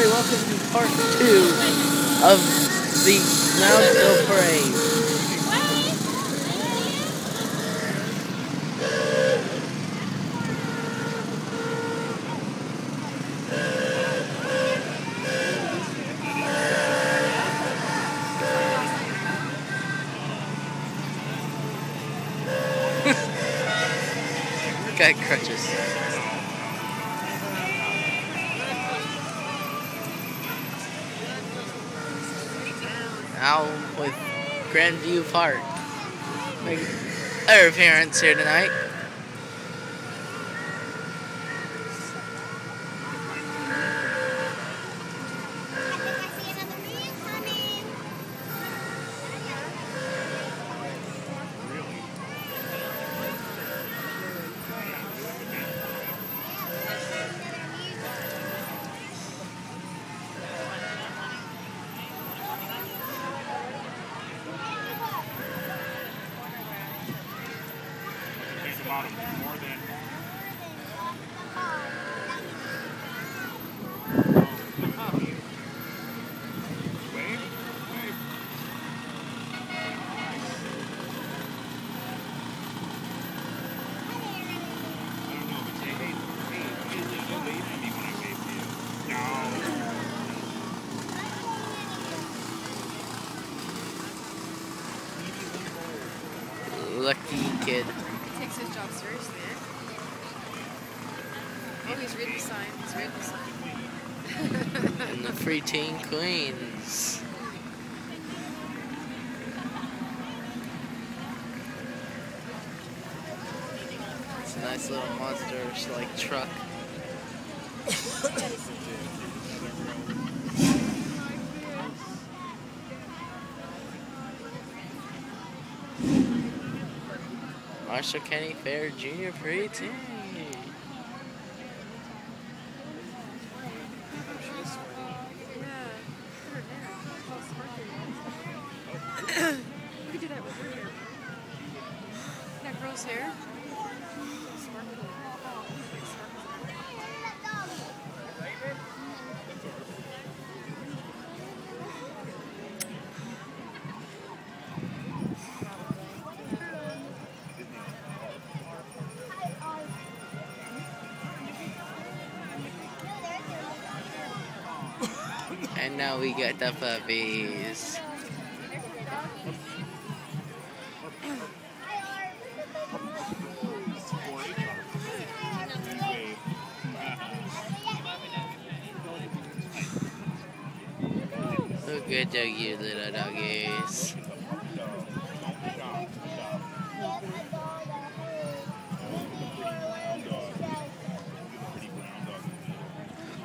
everybody. Welcome to part two of the Moundsville Parade. Got crutches. Now with Grand Vue Park. Other parents here tonight. Kid. He takes his job seriously. Oh, he's reading the sign. He's reading the sign. And the Free Teen Queens. It's a nice little monster like truck. County Fair Junior Preteen. We do that with her hair. That girl's hair. And now we got the puppies. Look good dog, you little doggies.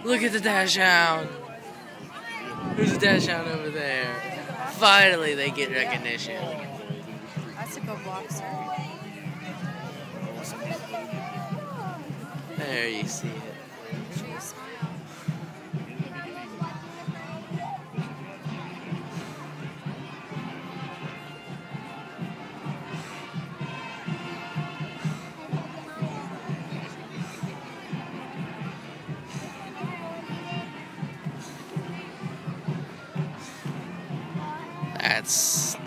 Look at the dachshund. Dachshund over there. Finally, they get recognition. That's a good boxer. There you see it. That's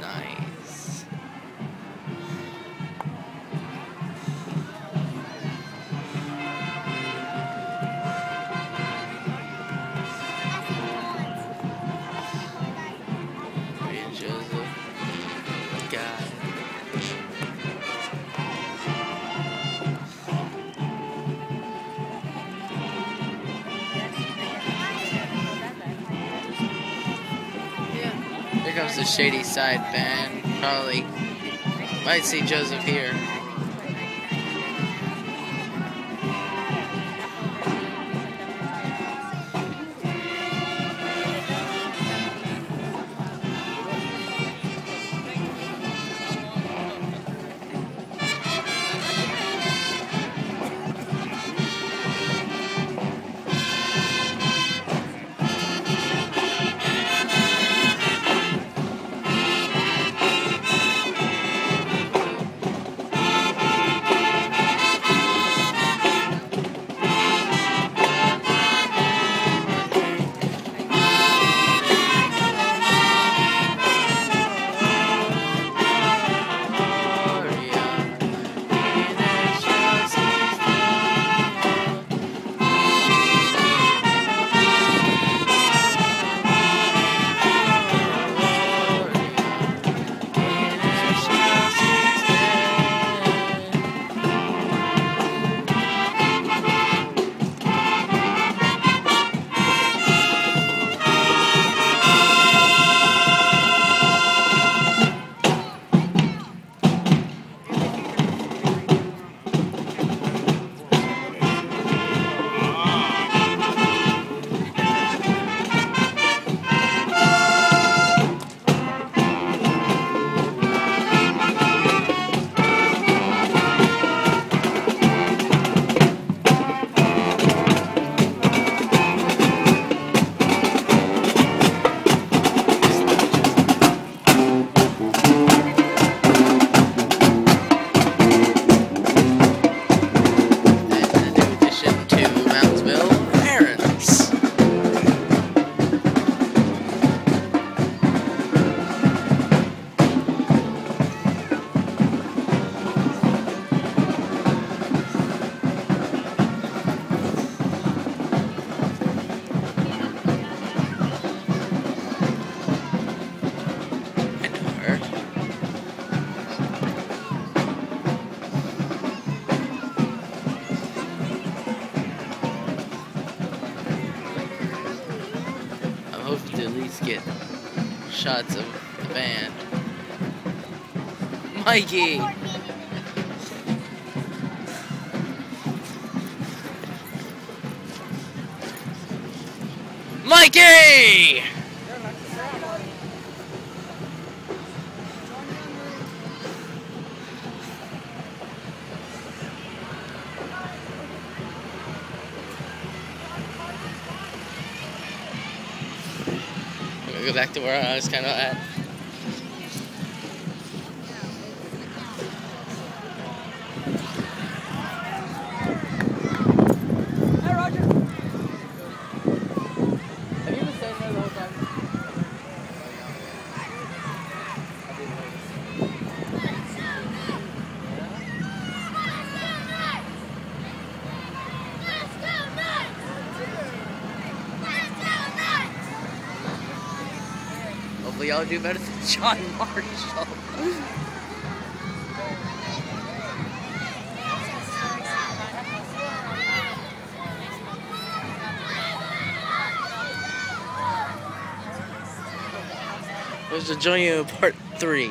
comes the Shadyside band. Probably might see Joseph here. Shots of the band. Mikey! Mikey! Go back to where I was kind of at. Y'all do better than John Marshall. Part three.